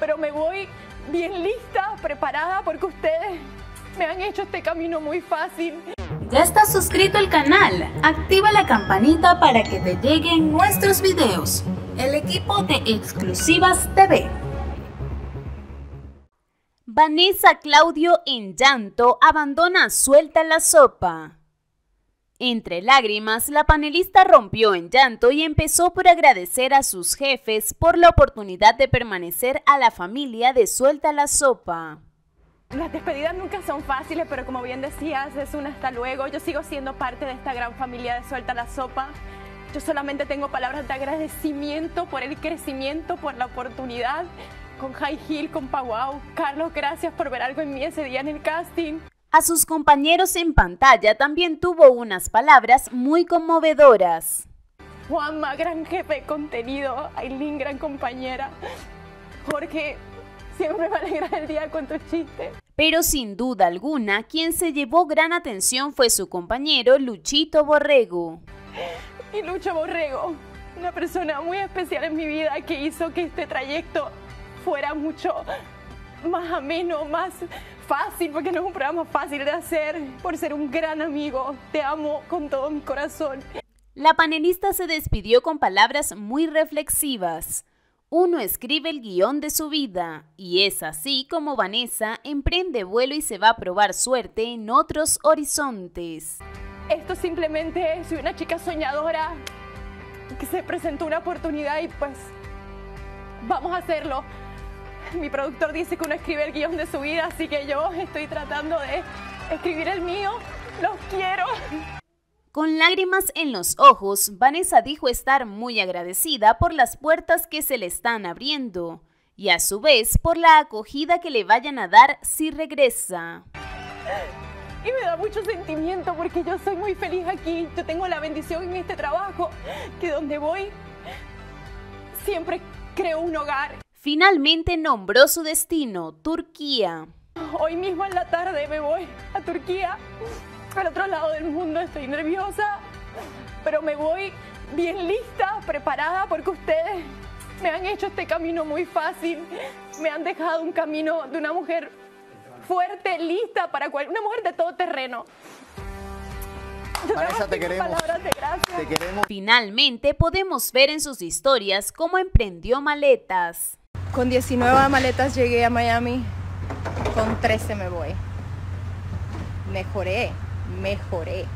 pero me voy bien lista, preparada, porque ustedes me han hecho este camino muy fácil. ¿Ya estás suscrito al canal? Activa la campanita para que te lleguen nuestros videos. El equipo de Exclusivas TV. Vanessa Claudio en llanto abandona suelta la sopa. Entre lágrimas, la panelista rompió en llanto y empezó por agradecer a sus jefes por la oportunidad de permanecer a la familia de Suelta la Sopa. Las despedidas nunca son fáciles, pero como bien decías, es un hasta luego. Yo sigo siendo parte de esta gran familia de Suelta la Sopa. Yo solamente tengo palabras de agradecimiento por el crecimiento, por la oportunidad con High Hill, con Powwow. Carlos, gracias por ver algo en mí ese día en el casting. A sus compañeros en pantalla también tuvo unas palabras muy conmovedoras. Juanma, gran jefe de contenido. Aileen, gran compañera. Jorge, siempre me alegra el día con tus chistes. Pero sin duda alguna, quien se llevó gran atención fue su compañero Luchito Borrego. Y Lucho Borrego, una persona muy especial en mi vida que hizo que este trayecto fuera mucho más ameno, más fácil, porque no es un programa fácil de hacer, por ser un gran amigo. Te amo con todo mi corazón. La panelista se despidió con palabras muy reflexivas. Uno escribe el guion de su vida y es así como Vanessa emprende vuelo y se va a probar suerte en otros horizontes. Esto simplemente soy una chica soñadora que se presentó una oportunidad y pues vamos a hacerlo mi productor dice que uno escribe el guion de su vida, así que yo estoy tratando de escribir el mío. Los quiero. Con lágrimas en los ojos, Vanessa dijo estar muy agradecida por las puertas que se le están abriendo y a su vez por la acogida que le vayan a dar si regresa. Y me da mucho sentimiento porque yo soy muy feliz aquí, yo tengo la bendición en este trabajo, que donde voy siempre creo un hogar. Finalmente nombró su destino, Turquía. Hoy mismo en la tarde me voy a Turquía, al otro lado del mundo. Estoy nerviosa, pero me voy bien lista, preparada, porque ustedes me han hecho este camino muy fácil. Me han dejado un camino de una mujer fuerte, lista para cualquier, una mujer de todo terreno. Vanessa, te queremos. te queremos. Finalmente podemos ver en sus historias cómo emprendió maletas. Con 19 maletas llegué a Miami, con 13 me voy. Mejoré, mejoré.